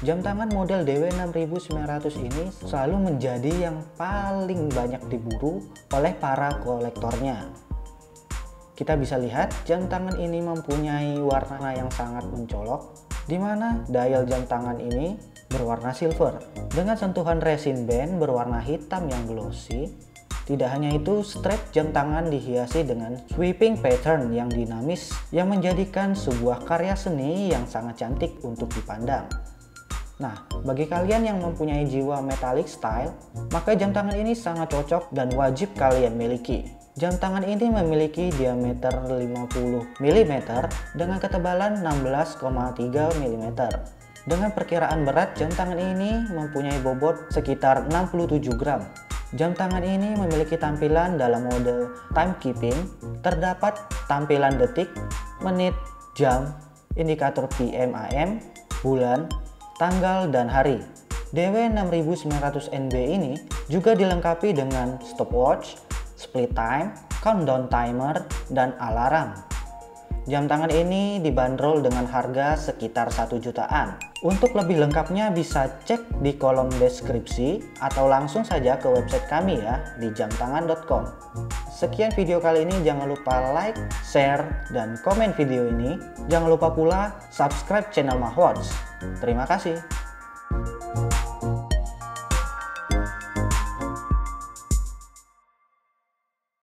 Jam tangan model DW6900 ini selalu menjadi yang paling banyak diburu oleh para kolektornya. Kita bisa lihat jam tangan ini mempunyai warna yang sangat mencolok, di mana dial jam tangan ini berwarna silver dengan sentuhan resin band berwarna hitam yang glossy. Tidak hanya itu, strap jam tangan dihiasi dengan sweeping pattern yang dinamis yang menjadikan sebuah karya seni yang sangat cantik untuk dipandang. Nah, bagi kalian yang mempunyai jiwa metallic style, maka jam tangan ini sangat cocok dan wajib kalian miliki. Jam tangan ini memiliki diameter 50 mm dengan ketebalan 16,3 mm. Dengan perkiraan berat, jam tangan ini mempunyai bobot sekitar 67 gram. Jam tangan ini memiliki tampilan dalam mode timekeeping, terdapat tampilan detik, menit, jam, indikator PM AM, bulan, tanggal, dan hari. DW6900NB ini juga dilengkapi dengan stopwatch, split time, countdown timer, dan alarm. Jam tangan ini dibanderol dengan harga sekitar 1 jutaan. Untuk lebih lengkapnya bisa cek di kolom deskripsi atau langsung saja ke website kami ya di jamtangan.com. Sekian video kali ini, jangan lupa like, share, dan komen video ini. Jangan lupa pula subscribe channel Mahwatch. Terima kasih.